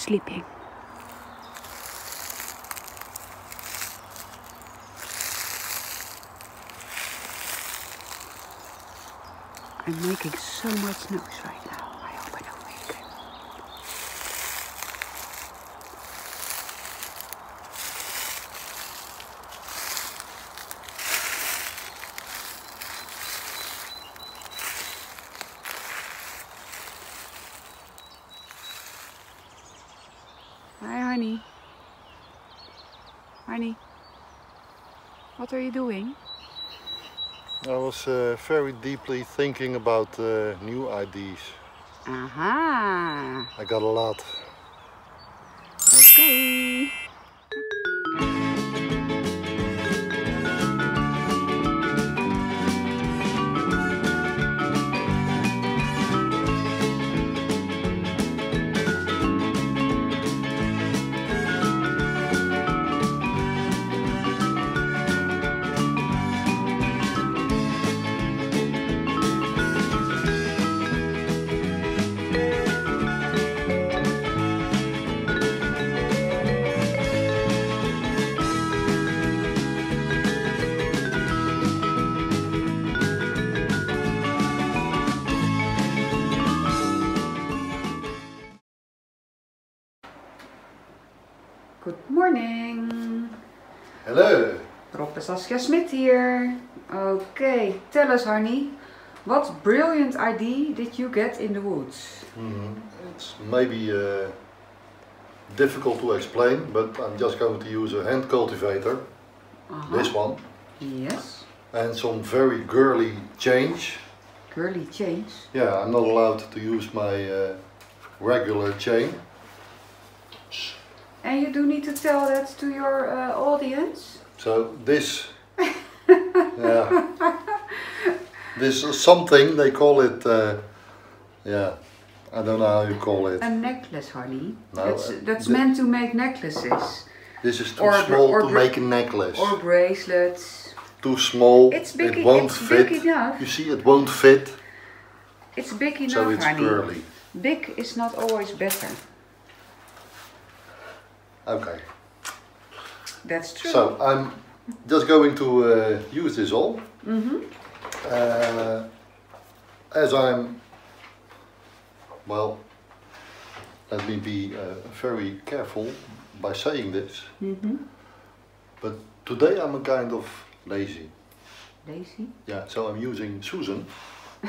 sleeping. I'm making so much noise right now. I hope I don't wake him. Hi, honey. Honey. What are you doing? I was uh, very deeply thinking about uh, new ideas. Aha. I got a lot. Okay. Saskia Smit here. Okay, tell us, honey, what brilliant idea did you get in the woods? Mhm. It's maybe uh, difficult to explain, but I'm just going to use a hand cultivator, Uh-huh. this one, Yes. and some very girly change. Girly change. Yeah, I'm not allowed to use my uh, regular chain. And you do need to tell that to your uh, audience? So this, yeah, this is something they call it. Uh, yeah, I don't know how you call it. A necklace, honey. No, that's uh, that's meant to make necklaces. This is too or small or to make a necklace. Or bracelets. too small. It's big it e- won't it's fit. big enough. You see, it won't fit, It's big enough, so it's honey. girly. Big is not always better. Okay. That's true. So I'm just going to uh, use this all. Mm-hmm. Uh, as I'm, well, let me be uh, very careful by saying this, Mm-hmm. but today I'm a kind of lazy. Lazy. Yeah, so I'm using Susan.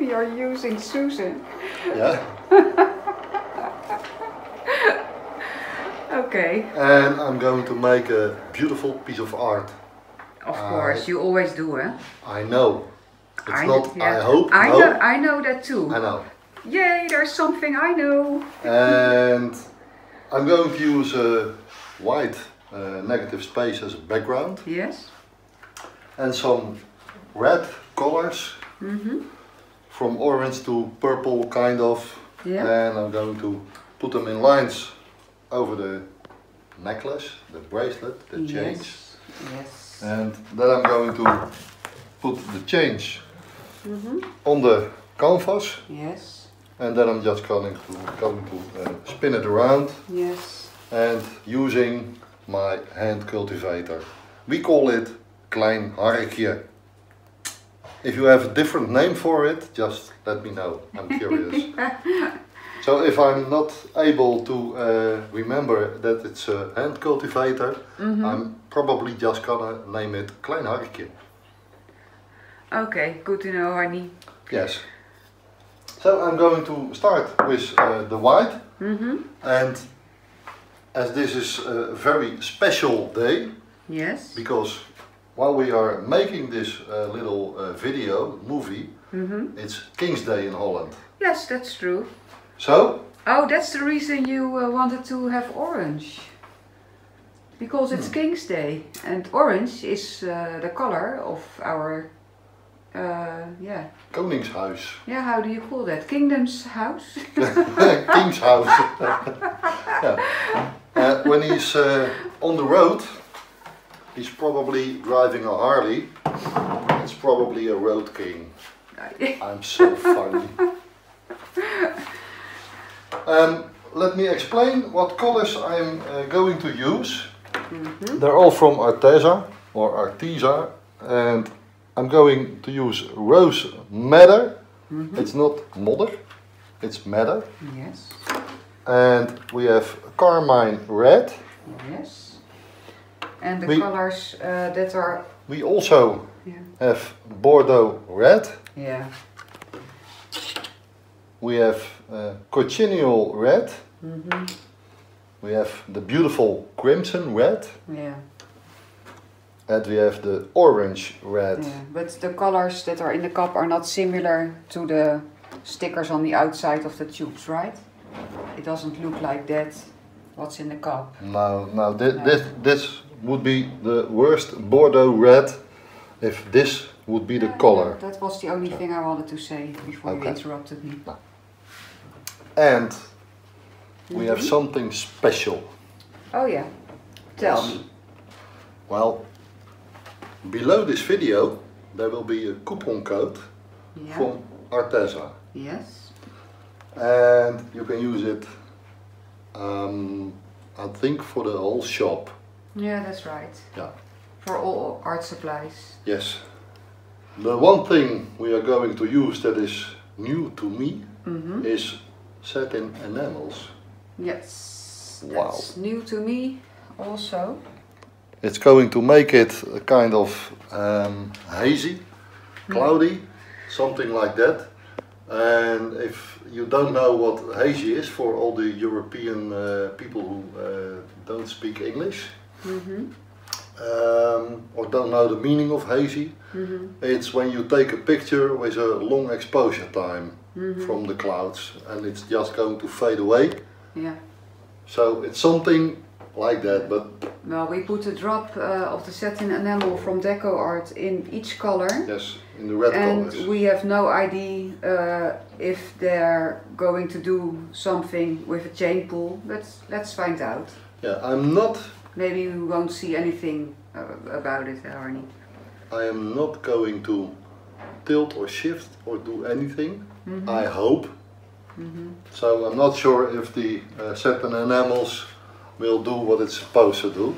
You're using Susan. Yeah. Okay. and I'm going to make a beautiful piece of art. Of course, you always do, eh? I know. It's I, not, yeah. I hope, I no. know. I know that too. I know. Yay! There's something I know. And I'm going to use a white uh, negative space as a background Yes. and some red colors Mm-hmm. from orange to purple kind of Yeah. and I'm going to put them in lines over the necklace, the bracelet, the change Yes. Yes. and then I'm going to put the change Mm-hmm. on the canvas Yes. and then I'm just going to, going to uh, spin it around Yes. and using my hand cultivator. We call it klein harkje. If you have a different name for it, just let me know. I'm curious. so if I'm not able to uh, remember that it's a hand cultivator, Mm-hmm. I'm probably just gonna name it klein harkje. Okay. Good to know, honey. Yes. So I'm going to start with uh, the white. Mm-hmm. And as this is a very special day, Yes. because while we are making this uh, little uh, video, movie, Mm-hmm. it's King's Day in Holland. Yes, that's true. So, Oh, that's the reason you uh, wanted to have orange. Because it's King's Day, and orange is uh, the color of our, uh, yeah, Koningshuis. yeah. How do you call that? Kingdom's house. King's house. yeah. uh, when he's uh, on the road, he's probably driving a Harley. It's probably a road king. I'm so funny. Um, let me explain what colors I'm uh, going to use. Mhm. They're all from Arteza or Arteza and I'm going to use rose madder. Mhm. It's not modder, it's madder. Yes. And we have carmine red. Yes. And the We- colors uh, that are We also yeah. have Bordeaux red. Yeah. We have uh, cochineal red. Mhm. We have the beautiful crimson red. Yeah. And we have the orange red. Yeah. But the colors that are in the cup are not similar to the stickers on the outside of the tubes, right? It doesn't look like that. What's in the cup? Now, now thi- No. this this would be the worst Bordeaux red if this would be the color. That was the only thing I wanted to say before Okay. you interrupted me. And we have Mhm. something special. Oh yeah. Tell Yes. me. Well, below this video there will be a coupon code Yeah. from Arteza. Yes. And you can use it, um, I think, for the whole shop. Yeah, that's right. Yeah. For all art supplies. Yes. The one thing we are going to use that is new to me Mm-hmm. is satin enamels. Yes. Wow. That's new to me also. It's going to make it a kind of um, hazy, cloudy, something like that. And if you don't know what hazy is for all the European uh, people who uh, don't speak English Mm-hmm. Um, or don't know the meaning of hazy, Mm-hmm. it's when you take a picture with a long exposure time Mm-hmm. from the clouds and it's just going to fade away. Yeah. So it's something like that, but Well, we put a drop uh, of the satin enamel from Deco Art in each color. yes, in the red and colors. we have no idea uh, if they're going to do something with a chain pull, but let's find out. Yeah, I'm not Maybe we won't see anything uh, about it, Arnie. I am not going to tilt or shift or do anything. Mhm. I hope. Mhm. So I'm not sure if the uh, satin enamels will do what it's supposed to do.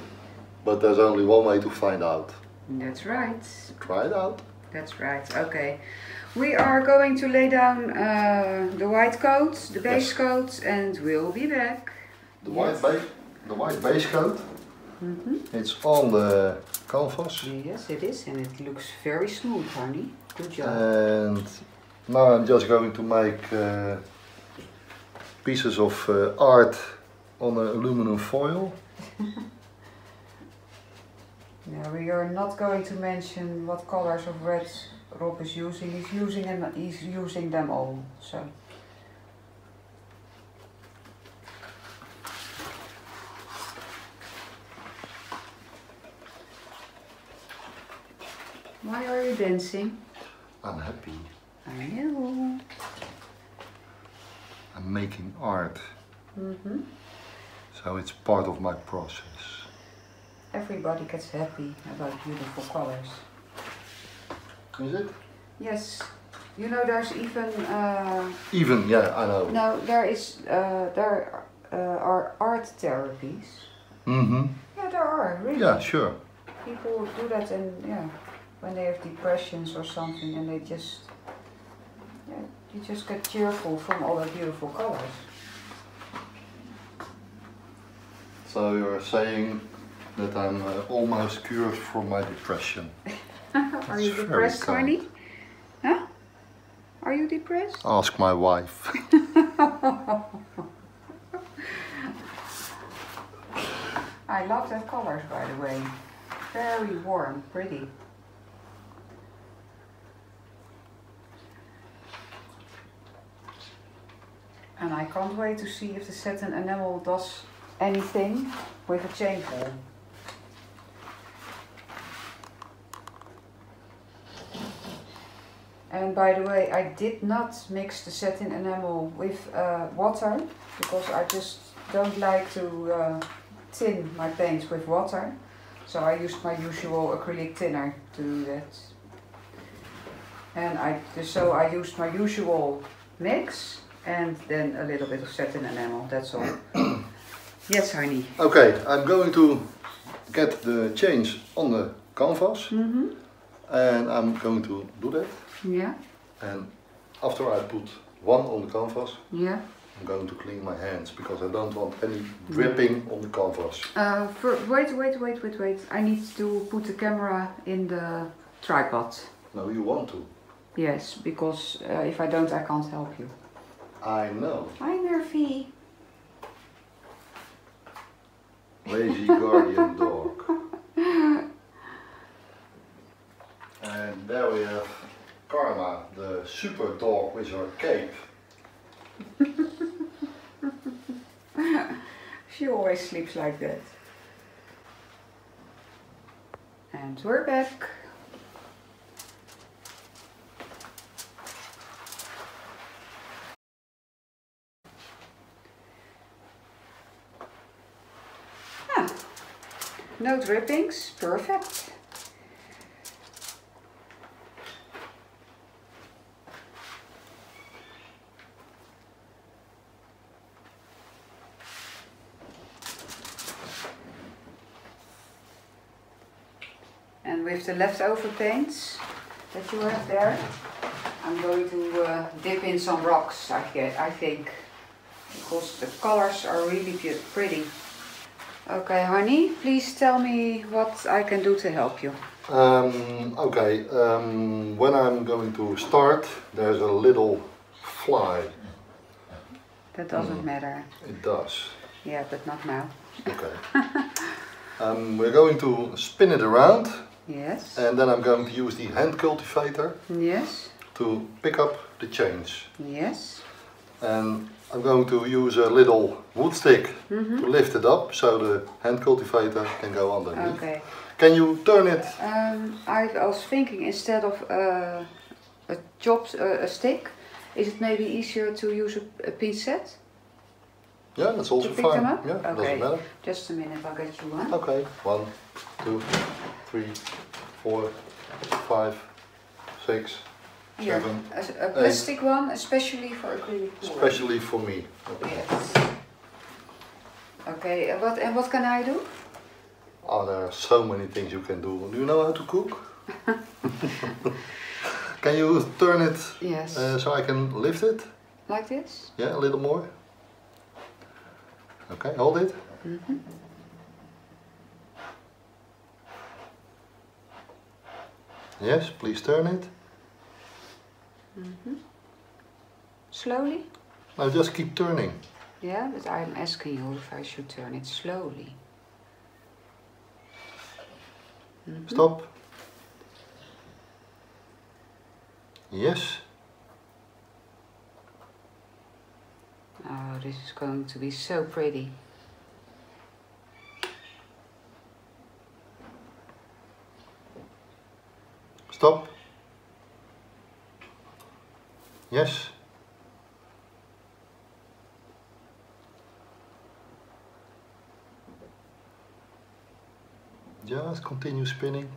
But there's only one way to find out. That's right. Try it out. That's right. Okay. We are going to lay down uh, the white coat, the base Yes. coat, and we'll be back. The white Yes. base, the white base coat. Mhm. It's on the canvas. Yes, it is, and it looks very smooth, Arnie. Good job. And now I'm just going to make uh, pieces of uh, art on a aluminum foil. Now we are not going to mention what colors of red Rob is using. He's using them. He's using them all. So. Why are you dancing? I'm happy. I know. I'm making art. hmm So it's part of my process. Everybody gets happy about beautiful colors. Is it? Yes. You know, there's even. Uh, Even, yeah, I know. No, there is uh, there uh, are art therapies. Mm-hmm. Yeah, there are really. Yeah, sure. People do that, and yeah, when they have depressions or something, and they just yeah, you just get cheerful from all the beautiful colors. So you're saying that I'm uh, almost cured from my depression. are you depressed, kind. Huh? Are you depressed? Ask my wife. I love that colors, by the way. Very warm, pretty. And I can't wait to see if the satin enamel does anything with a chain pull. And by the way, I did not mix the satin enamel with uh, water because I just don't like to uh, tin my paints with water. So I used my usual acrylic thinner to do that. And I so I used my usual mix and then a little bit of satin enamel, that's all. yes, honey. Okay, I'm going to get the change on the canvas Mm-hmm. and I'm going to do that. Yeah, And after I put one on the canvas, yeah. I'm going to clean my hands because I don't want any dripping on the canvas. Uh, for, wait, wait, wait, wait, wait. I need to put the camera in the tripod. No, you want to. Yes, because uh, if I don't, I can't help you. I know. Hi, Murphy. Lazy guardian dog. And there we have Karma, the super dog with her cape. She always sleeps like that. And we're back. No drippings, perfect. And with the leftover paints that you have there, I'm going to uh, dip in some rocks, I, get, I think, because the colors are really pretty. Okay, honey, please tell me what I can do to help you. Um, okay, um, when I'm going to start, there's a little fly. That doesn't matter. It does. Yeah, but not now. Okay. um, we're going to spin it around Yes. and then I'm going to use the hand cultivator Yes. to pick up the change. Yes. And I'm going to use a little wood stick Mm-hmm. to lift it up so the hand cultivator can go underneath. Okay. Can you turn it? Um, I was thinking instead of uh, a chopped uh, a stick, is it maybe easier to use a, a pincette? Yeah, that's also To fine. Yeah, Okay. doesn't matter. Just a minute, I'll get you one. Okay, one, two, three, four, five, six, Seven, a, a plastic one, especially for acrylic pouring. especially for me. Yes. Okay, and what and what can I do? Oh, there are so many things you can do. Do you know how to cook? can you turn it Yes. uh, so I can lift it? like this? Yeah, a little more. Okay, hold it. Yes, please turn it. Mm-hmm. Slowly? Now just keep turning. Yeah, but I'm asking you if I should turn it slowly. Mm-hmm. Stop. Yes. Oh, this is going to be so pretty. Stop. Yes. Just continue spinning.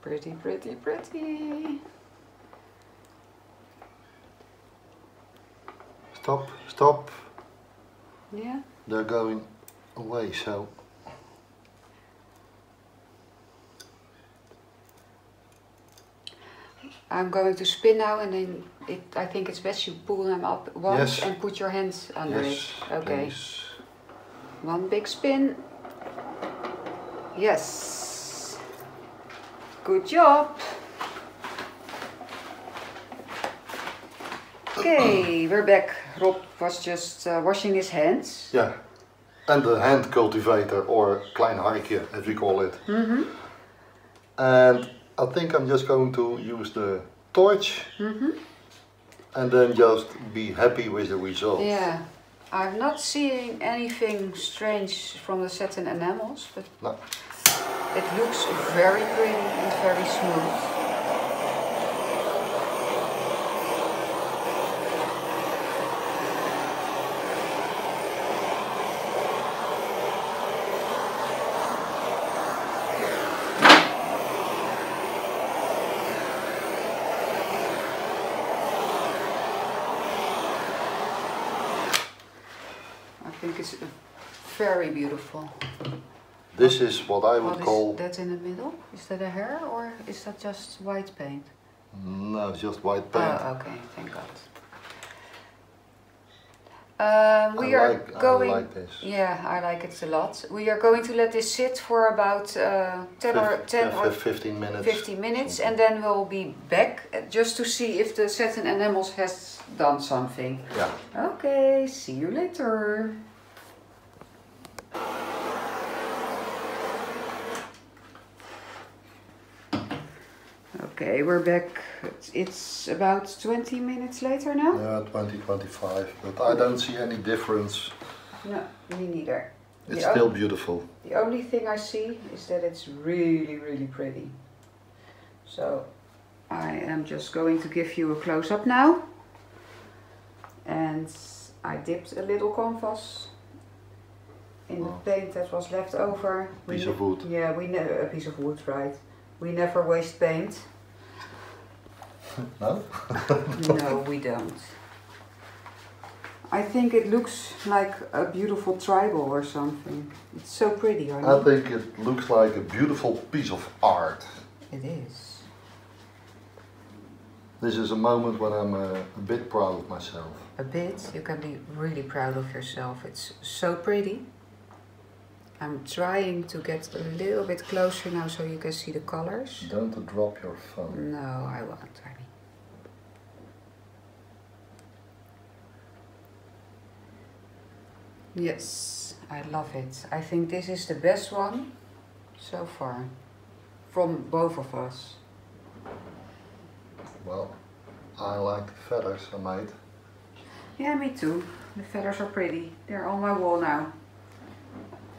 Pretty, pretty, pretty. Stop, stop. Yeah. They're going away, so. I'm going to spin now and then it, I think it's best you pull them up once Yes. and put your hands under yes, it. Okay. please. One big spin. Yes. Good job. Okay, we're back. Rob was just uh, washing his hands. Yeah. And the hand cultivator, or klein harkje as we call it. Mm-hmm. And I think I'm just going to use the torch Mm-hmm. and then just be happy with the result. Yeah. I'm not seeing anything strange from the satin enamels, but No. it looks very pretty and very smooth. think it's very beautiful. This is what I would What is call that in the middle? Is that a hair or is that just white paint? no, it's just white paint. Oh, okay, thank God. Um, we I are like, going. I like this. Yeah, I like it a lot. We are going to let this sit for about uh, 10 or 10 uh, or 15 minutes. 50 minutes and then we'll be back uh, just to see if the satin enamels has done something. Yeah. Okay, see you later. Okay, we're back. It's, it's about 20 minutes later now? Yeah, 2025. But I don't see any difference. No, me neither. It's Yeah. still beautiful. The only thing I see is that it's really, really pretty. So I am just going to give you a close up now. And I dipped a little canvas in the Oh. paint that was left over. We Piece ne- of wood. Yeah, we a piece of wood, right? We never waste paint. No? no, we don't. I think it looks like a beautiful tribal or something. It's so pretty, aren't I think it looks like a beautiful piece of art. It is. This is a moment when I'm uh, a bit proud of myself. A bit. You can be really proud of yourself. It's so pretty. I'm trying to get a little bit closer now so you can see the colors. Don't drop your phone. No, I won't, Arnie. Yes, I love it. I think this is the best one so far from both of us. Well, I like the feathers I made. Yeah, me too. The feathers are pretty. They're on my wall now.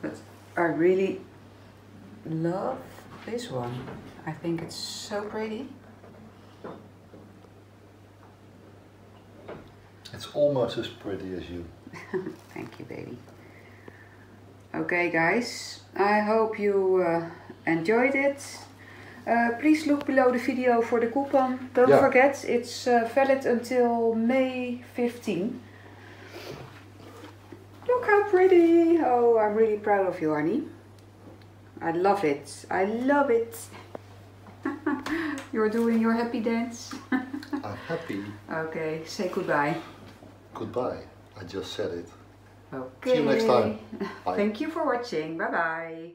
But I really love this one. I think it's so pretty. It's almost as pretty as you. Thank you, baby. Okay, guys. I hope you uh, enjoyed it. Uh, please look below the video for the coupon. Don't Yeah. forget, it's uh, valid until May 15. Look how pretty! Oh, I'm really proud of you, Arnie. I love it. I love it. You're doing your happy dance. I'm happy. Okay, say goodbye. Goodbye. I just said it. Okay. See you next time. Bye. Thank you for watching. Bye bye.